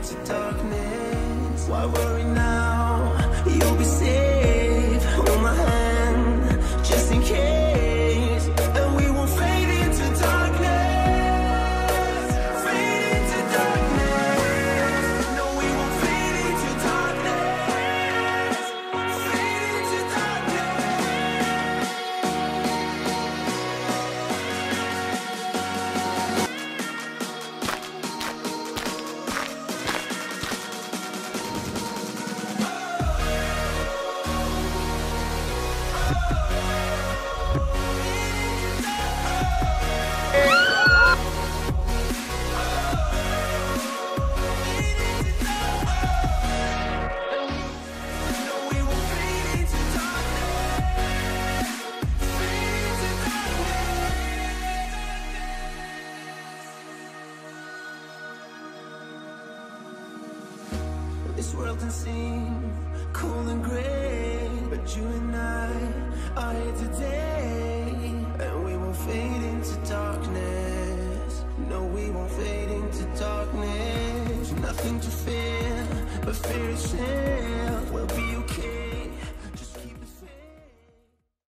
into darkness. Why worry now? You'll be safe. World can seem cold and gray But you and I are here today And we won't fade into darkness. No, we won't fade into darkness. Nothing to fear but fear itself